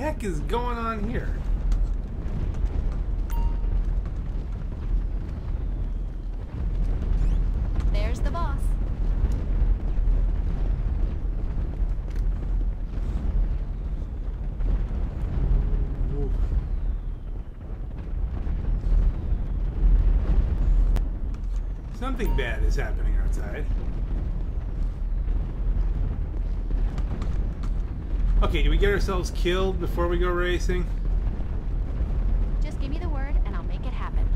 heck is going on here? There's the boss. Ooh. Something bad is happening outside. Okay, do we get ourselves killed before we go racing? Just give me the word and I'll make it happen.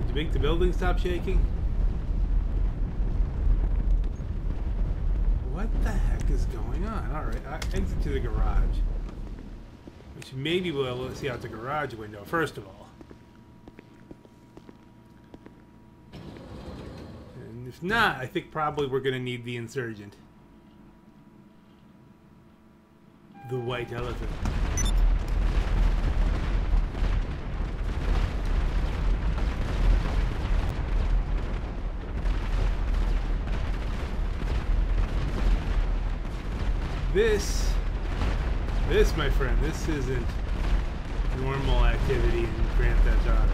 Did you make the building stop shaking? What the heck is going on? Alright, exit to the garage. Which maybe we'll see out the garage window, first of all. And if not, I think probably we're going to need the insurgent. The white elephant. This, this, my friend, this isn't normal activity in Grand Theft Auto.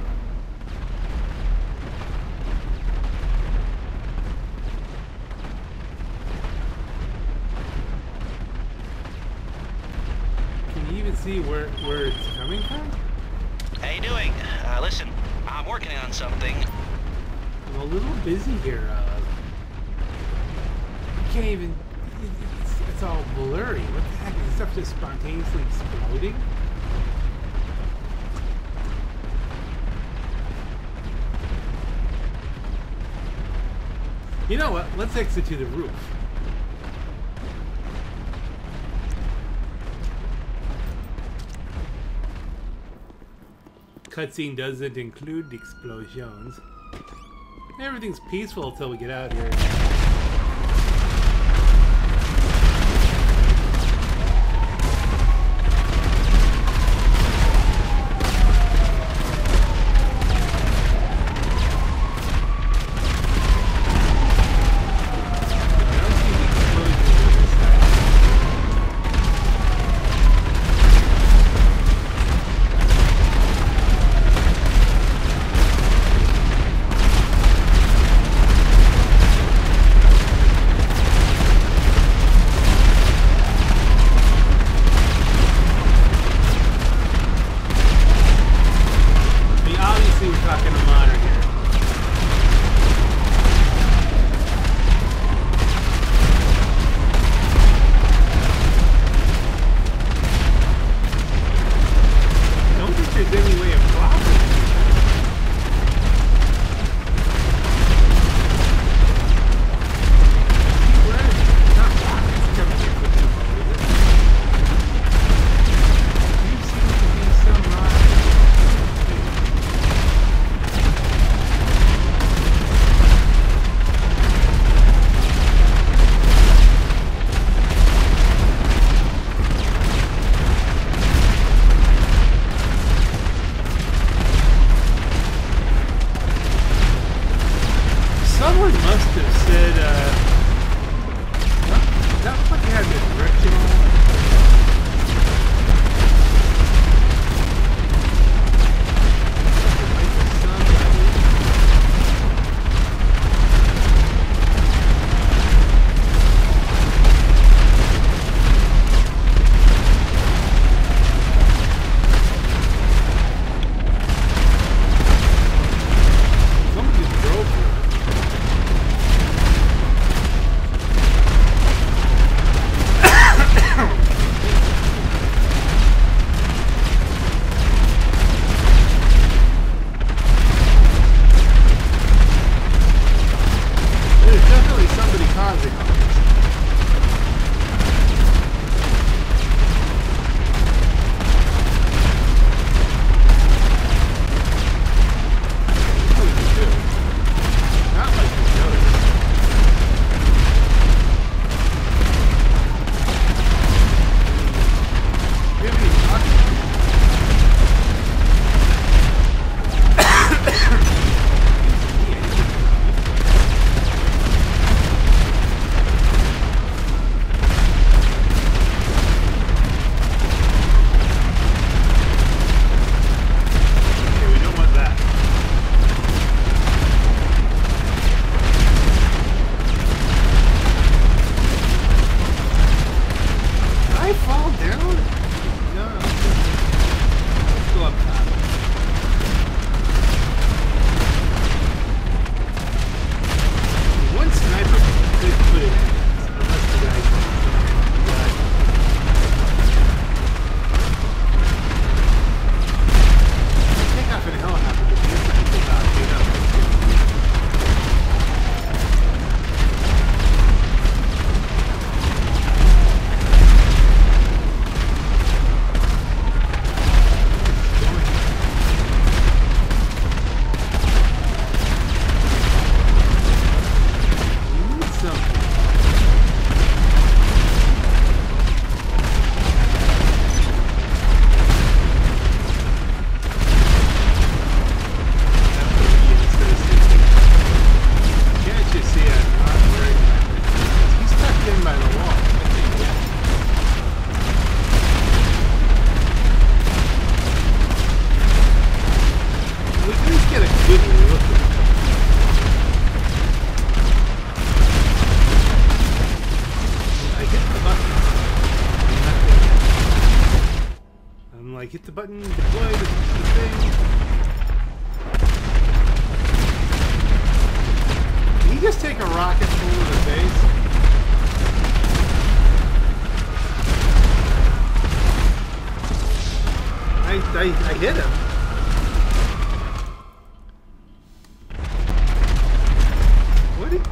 Can you even see where where it's coming from? How you doing? Uh, listen, I'm working on something. I'm a little busy here. Uh, you can't even... It's, it's all blurry. What the heck is this stuff just spontaneously exploding? You know what? Let's exit to the roof. Cutscene doesn't include explosions. Everything's peaceful until we get out here.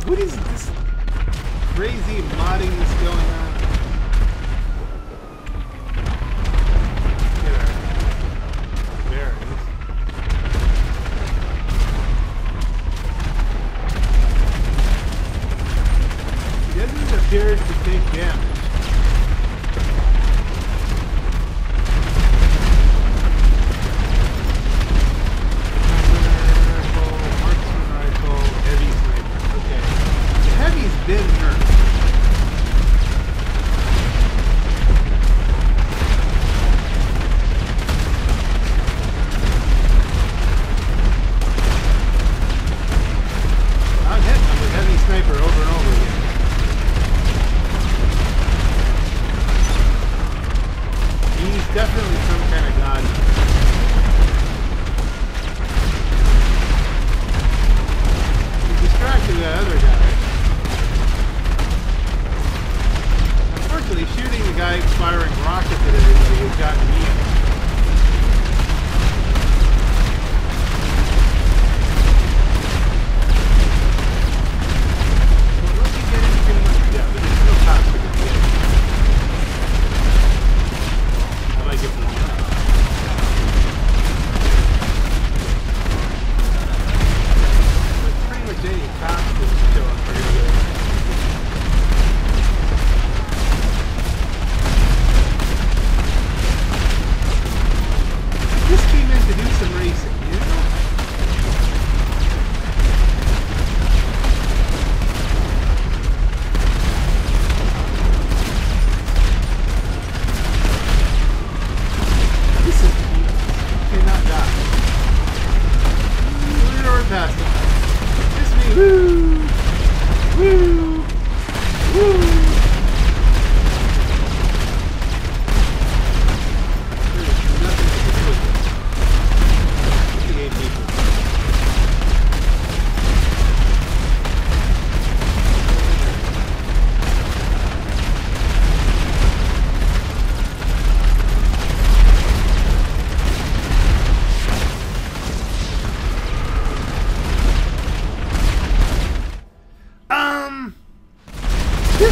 What is this crazy modding that's going on?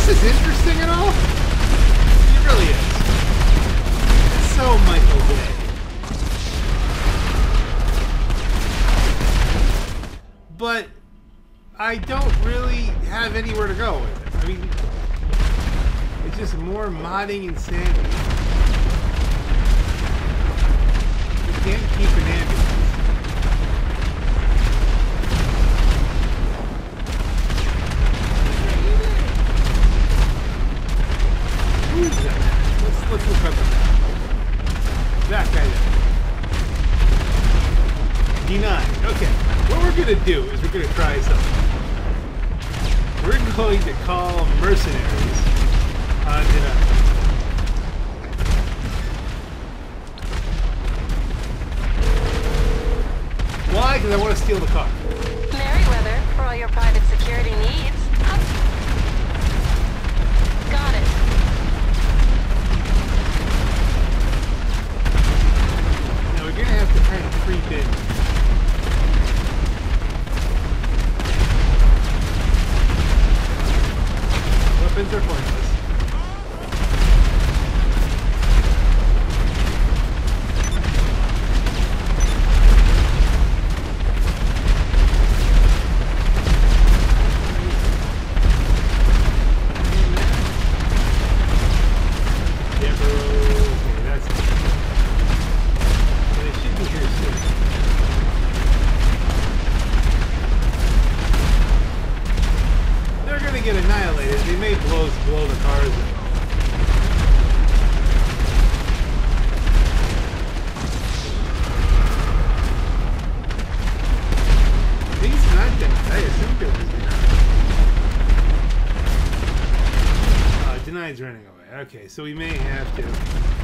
this is interesting at all? It really is. It's so Michael Bay. But I don't really have anywhere to go with it. I mean, it's just more modding insanity. gonna do is we're gonna try something. We're going to call mercenaries on tonight. Why? Because I want to steal the car. Merryweather, for all your private security needs. Got it. Now we're gonna have to kind of creep in. so we may have to.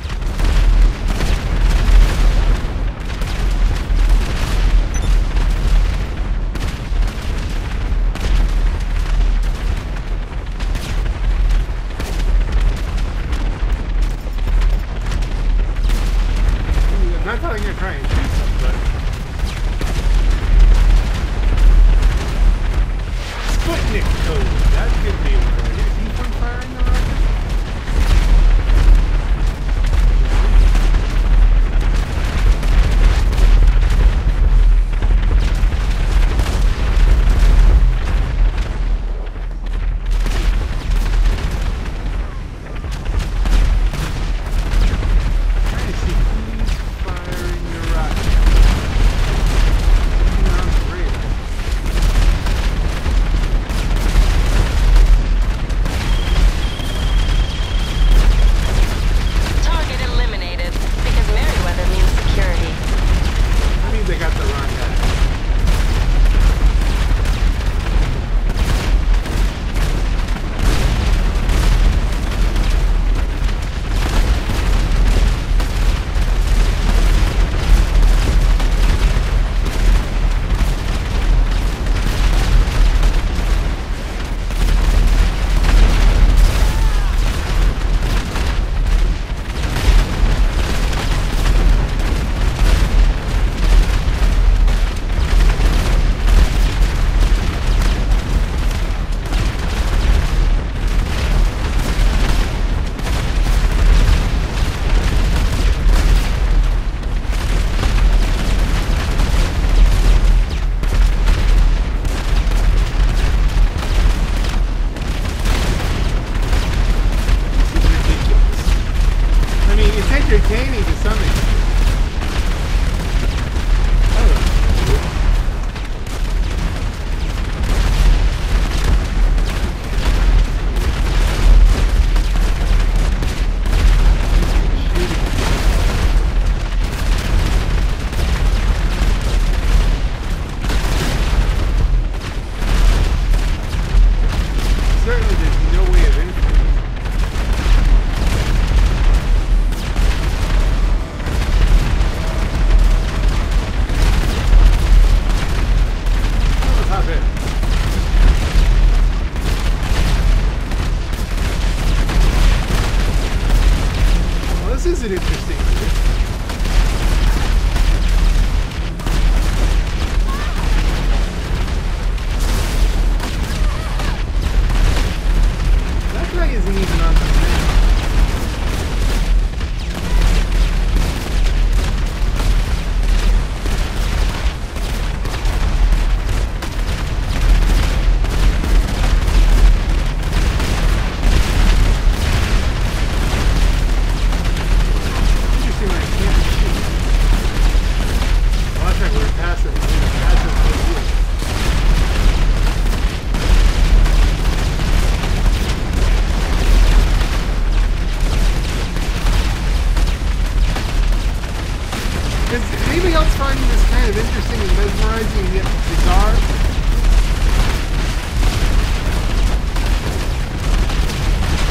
Anybody else finding this kind of interesting and mesmerizing and yet bizarre?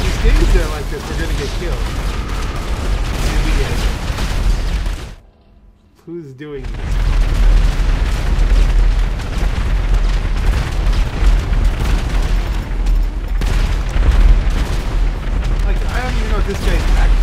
These games that are like this, we're gonna get killed. And we did. Who's doing this? Like, I don't even know if this guy's actually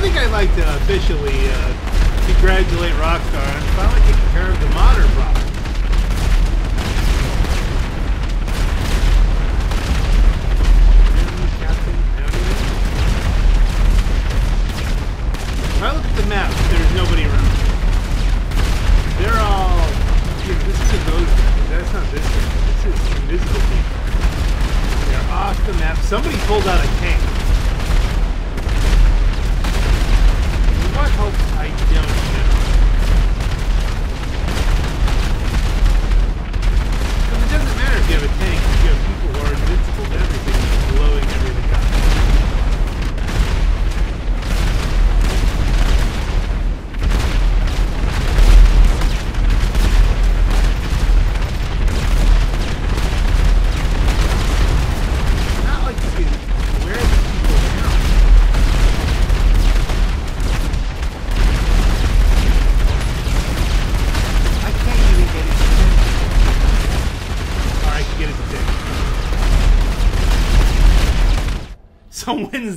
I think I'd like to officially uh, congratulate Rockstar on finally taking care of the modder problem. If I look at the map, there's nobody around. They're all. Know, this is a ghost. map. That's not this. This is invisible people. They're off the map. Somebody pulled out a tank. Hope?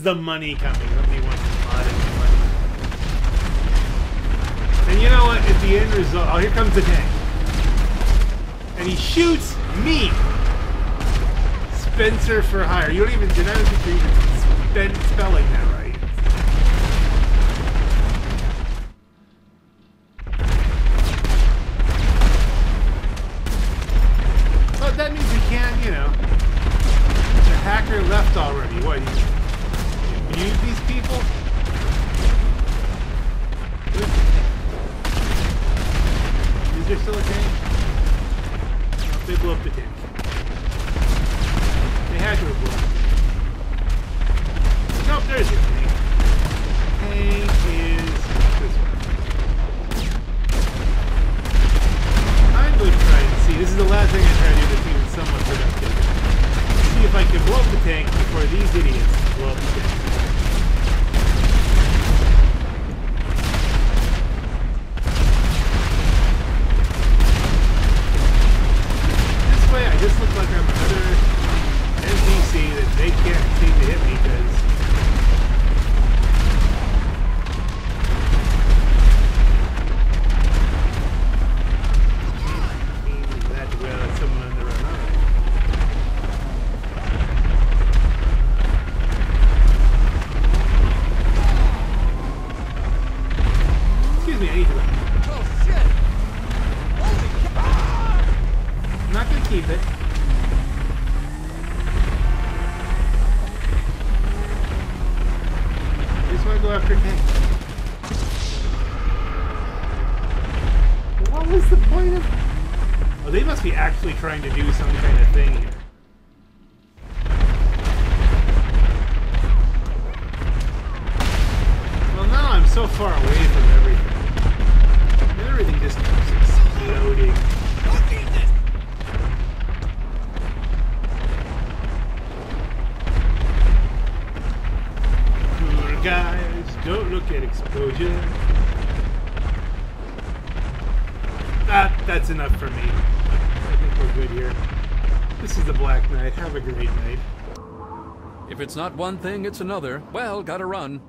the money coming. Money. And you know what? At the end result, oh, here comes the tank. And he shoots me. Spencer for hire. You don't even, you're not even spelling that. Have a great night. If it's not one thing, it's another. Well, gotta run.